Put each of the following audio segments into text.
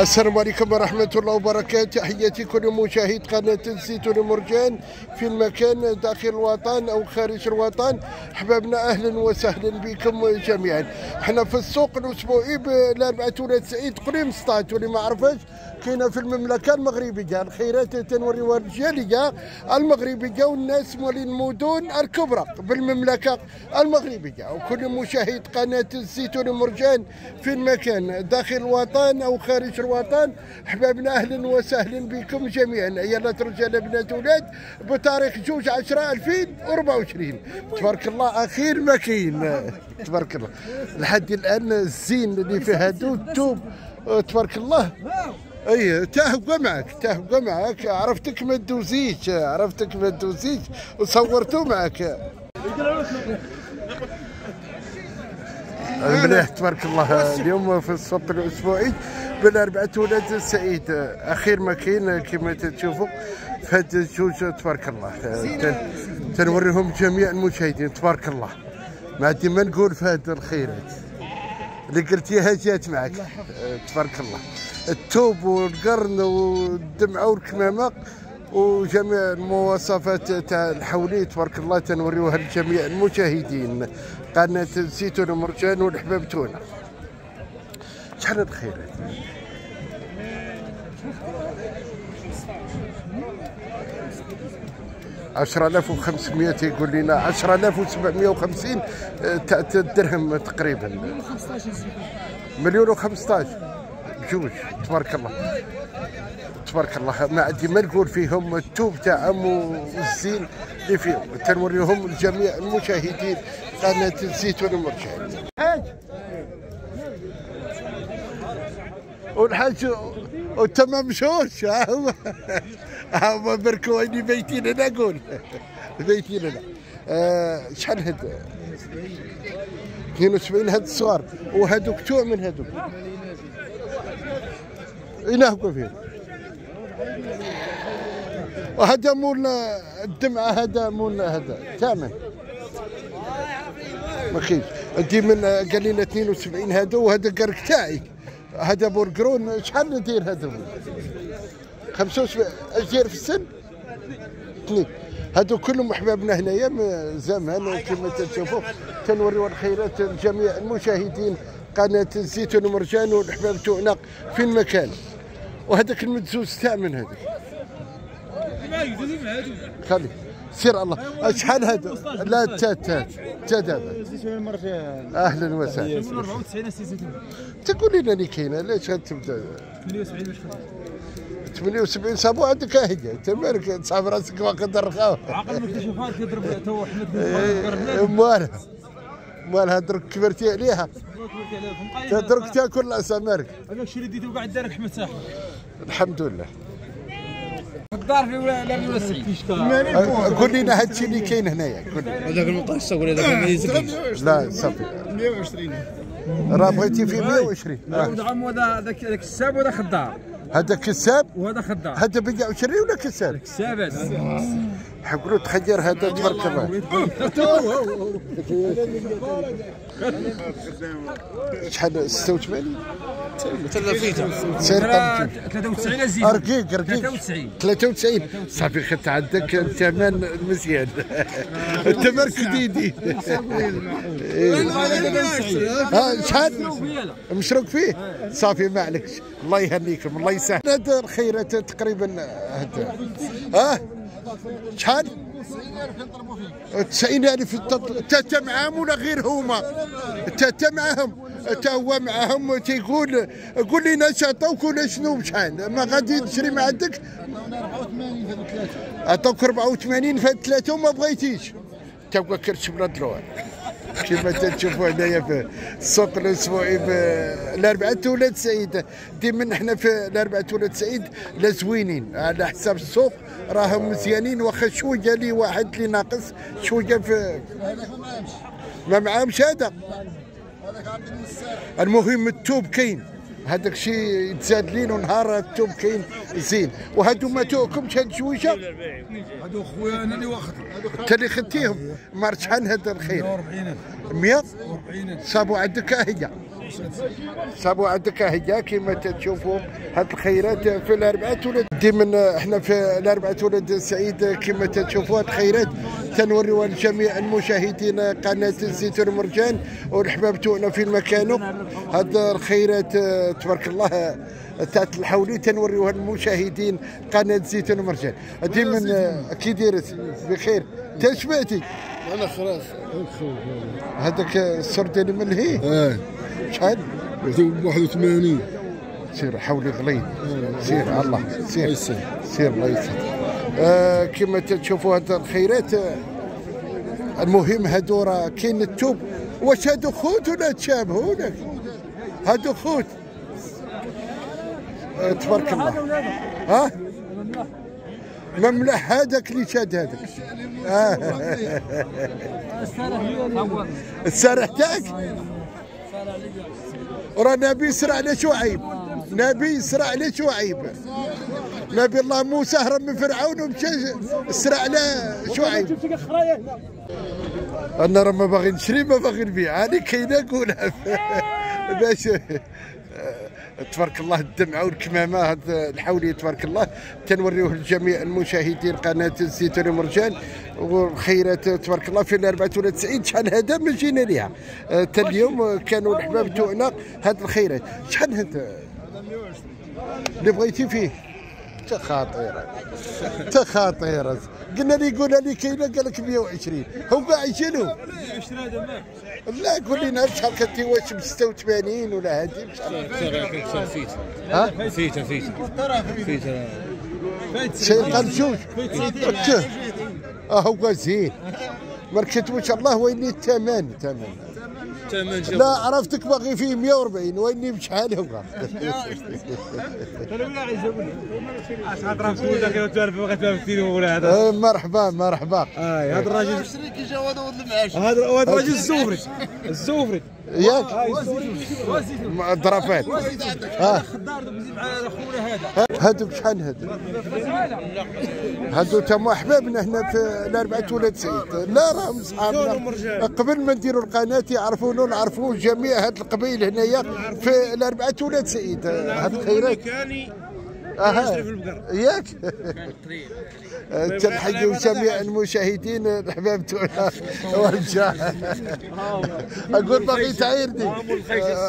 السلام عليكم ورحمة الله وبركاته. تحياتي كل مشاهد قناة الزيتون مرجان في المكان داخل الوطن أو خارج الوطن. أحبابنا أهلا وسهلا بكم جميعا. إحنا في السوق الأسبوعي بالأربعة ولاد سعيد قريم سطات واللي ما عرفش كاينة في المملكة المغربية الخيرات تنوريوها الجاليه المغربية والناس مولين المدن الكبرى بالمملكة المغربية. وكل مشاهد قناة الزيتون مرجان في المكان داخل الوطن أو خارج الوطن أحبابنا أهلا وسهلا بكم جميعا. يلا رجال بنات أولاد بتاريخ جوج 10 2024 تبارك الله أخير ما كاين تبارك الله. لحد الآن الزين اللي فيه هادو التوب تبارك الله. اي تهبقى معك تهبقى معك. عرفتك ما تدوزيش عرفتك ما تدوزيش وصورته معك. مليح تبارك الله. اليوم في السوق الأسبوعي بالاربعاء ولاد سعيد. أخير ما كاين كما تشوفوا في هاد الجوج تبارك الله. تنوريهم جميع المشاهدين تبارك الله. ما عندي ما نقول في هاد الخيرات. اللي قلتيها جات معك. تبارك الله. التوب والقرن والدمعه والكمامة وجميع المواصفات تاع الحولي. تبارك الله تنوريوها لجميع المشاهدين. قناة الزيتون ومرجان والحباب تونه شحال الخيرات عشرة آلاف وخمسمية يقول لنا عشرة آلاف وسبعمية وخمسين درهم تقريبا. مليون وخمسطاش. بجوج. تبارك الله. تبارك الله. ما عندي ما نقول فيهم التوب تاعهم والزين اللي فيهم. تنوريهم لجميع المشاهدين قناة الزيتون المرجان حاج. والحاج وتمام مشوش. هما هما بركواني بيتين أنا أقول. بيتين أنا. آه شحال هاد؟ 72 هاد الصغار. وهادوك توع من هادوك. ينهقوا فيه. وهذا مول الدمعة هذا مول هذا. ثامن ما خيش انت من قال لنا 72 هذا وهذا قرك تاعي. هذا بورقرون. شحال ندير هذا؟ 75 اجير في السن؟ اثنين. هادو كلهم أحبابنا هنايا زمان كما تشوفوا. تنوريو الخيرات لجميع المشاهدين. قناة الزيتون ومرجان والاحباب تونق في المكان. وهذاك المدزوز تاع من هذاك خلي. سير الله. شحال هذا؟ لا تا تا تا دابا. أهلا وسهلا. 94 سي تقول لنا اللي كاينة علاش غتبدأ؟ 78 واش 78 صابو عندك هي انت مالك تصاب راسك واخد الرخاوه عقل ما اكتشفات كيضرب تو حنا مالها مالها درك كبرتي عليها. درك تاكل الاسماك هذاك الشيء اللي ديتو قاعد دارك أحمد الحمد لله. الدار في لا ولا سعيد قول لنا هذا الشيء اللي كاين هنايا. قول لي هذاك المطاش ولا هذاك الميزك لا صافي. 120 راه بغيتي في 120 آه. هذا ذاك الساب وهذا خضار هذا كساب وهذا خضار هذا ب 120 ولا كساب؟ كسابات حقولوا تخير هذا تبارك الله شحال 86 سير قمتي 93 أزيد. رقيق رقيق 93 93 صافي خدت عندك الثمن مزيان. جديدي ها شحال؟ مشروك فيه؟ صافي ما عليكش الله يهنيكم الله يسهل. هذا الخيرات تقريبا هذا ها؟ شحال 90 ألف تاتا معاهم ولا غير هما؟ تاتا معاهم تا هو معاهم تيقول قول لنا اش عطاوك ولا شنو؟ بشحال ما غادي تشري ما عندك؟ عطاوك 84 في ثلاثة وما بغيتيش. تبقى كرش بلا دروع كما تشوفوا هنايا في السوق الأسبوعي في الأربعاء ولاد سعيد. ديما حنا في الأربعاء ولاد سعيد لا زوينين. على حساب السوق راهم مزيانين واخا شوية لي واحد اللي ناقص شوية في ما معاهمش هذا. المهم التوب كاين. هذاك الشيء يتزاد ليل ونهار التوب كاين زين. وهادو ما توكم شحال شويشه هذو خويا أنا اللي واخد. انت اللي خدتيهم. ما شحال هذا الخير. 140 100 40 صابوا عندك هي. صابوا عندك هي كما تشوفوا هاد الخيرات في الأربعة ولاد. ديما إحنا في الأربعة ولاد السعيد كما تشوفوا هاد الخيرات. تنوريوها لجميع المشاهدين قناة الزيتون مرجان والحباب تونا في مكانه هاد الخيرات تبارك الله تاعت الحولي. تنوريوها للمشاهدين قناة زيتون مرجان ديما كي دايرت بخير. تشبعتي أنا خلاص. هذاك السرداني من هي؟ آه شحال؟ 81 سير حولي غليظ سير على الله سير. سير الله يسر آه كما تشوفوا هاد الخيرات آه، المهم هادو راه كاين التوب. واش هادو خوت ولا تشابهونك هادو خوت. آه تبارك الله. ها؟ مملح هذاك اللي شاد هذاك. آه. السارح تاعك؟ وراه نبي يسرع على شعيب نبي يسرع على شعيب نبي الله موسى هرب من فرعون ومشى سرع على شعيب أنا راه ما باغي نشري ما باغي نبيع هاني كاينة نقولها باش تبارك الله الدمعه والكمامة هذا الحولي تبارك الله. تنوريوه لجميع المشاهدين قناة الزيتون مرجان والخيرات تبارك الله في الأربعة وتسعين شحال هذا ما جينا ليها. آه، تا اليوم كانوا الحباب تاعنا هاد الخيرات. شحال هذا اللي بغيتي فيه. تخاطير تخاطير قلنا لي قولها لي كاينة؟ قال لك 120 هو كاع يشيلو لا قول لنا شحال كنتي واش ب 86 ولا هادي؟ بشحال فيت ها فيت فيت فيت شيء قال جوج. أه هو زين. ما شاء الله ويني الثمن ثمن ثمن لا عرفتك باغي فيه 140 ويني بشحال هو آه، مرحبا مرحبا. هذا الراجل هذا هذا الراجل الزوفري الزوفري ياك؟ آه هذا. هادو بشحال هادو هادو تما أحبابنا هنا في الأربعة ولاد سعيد لا راهم صحابنا. قبل ما نديروا القناة يعرفونا ونعرفوا جميع هاد القبائل هنايا في الأربعة ولاد سعيد. هاد الخيرات. كاني أها. في البقر. تنحيوا جميع المشاهدين الاحباب تاعنا ورجع أقول باغي تعيرني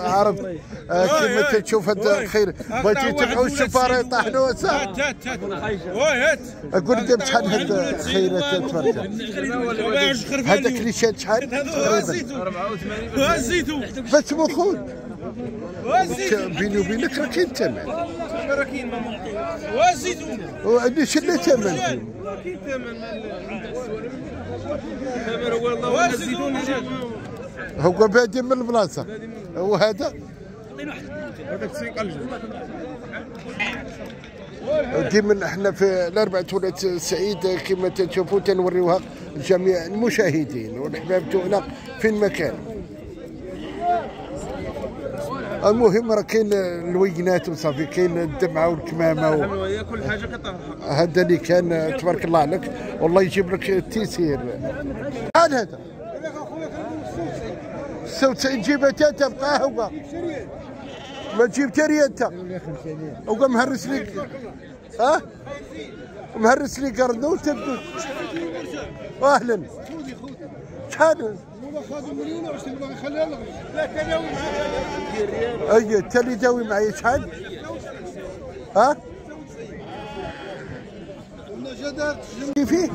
عرفت آه، كيما تشوف هاد الخير بغيتي تبعوا الشفاره يطحنوا وسا هات هات هات. وي هات. أقول انت بشحال هاد الخيرات تبارك هذاك اللي شاد شحال؟ الزيتون الزيتون بس مخون بيني وبينك راه كاين ثمن والزيتون وعندي شله ثمن والزيتون هو بادي من البلاصة. وهذا ديما إحنا في الأربعة ولاد سعيد كما تشوفوا تنوريوها لجميع المشاهدين. والاحباب تاعنا في المكان. المهم راه كاين الوينات وصافي كاين الدمعة والكمامة و... كل حاجة قطعه هذا اللي كان تبارك الله عليك. والله يجيب لك التيسير. شحال هذا. 96 جيبها أنت تبقى هو. ما تجيب تري أنت. هو مهرس لي ها؟ مهرس لي قرنو تبدو أهلا شحال أي انت اللي داوي معي شحال ها؟ فيه؟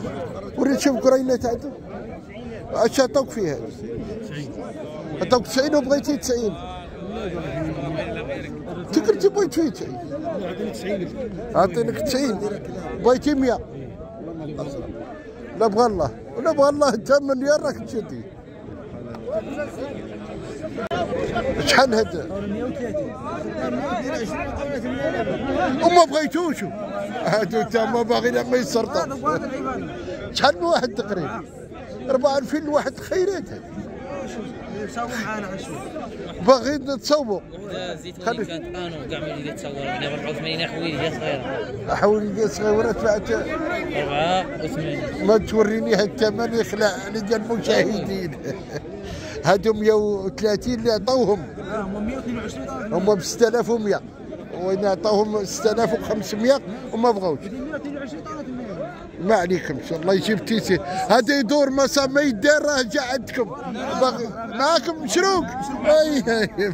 وريت شوف قرينه تاعته اش عطوك فيها. عطوك 90 وبغيتي 90 تقدر تبغي فيه 90 أعطينك 90 بغيتي 100 لا بغى الله ولا بغى الله انت مليار راك تشدي شحال هذا؟ وما بغيتوش. هادو انت ما باغي ما يسرطوا شحال من واحد تقريبا؟ 4000 لواحد خيرات. باغي نتصوبوا زيت خلي. اللي كانت أنا وكاع اللي تصور من 84 حويجه صغيرة حاول صغيره دفعت 84 ما توريني هالثمن يخلع على المشاهدين. هادو 130 اللي عطوهم هم 122 طالب هما ب 6100 وين عطوهم 6500 وما بغاوش. 122 طالب ما عليكمش الله يجيب تيسي. هذا يدور مسا ما يدار راه جا عندكم. معاكم مشروق اي أي.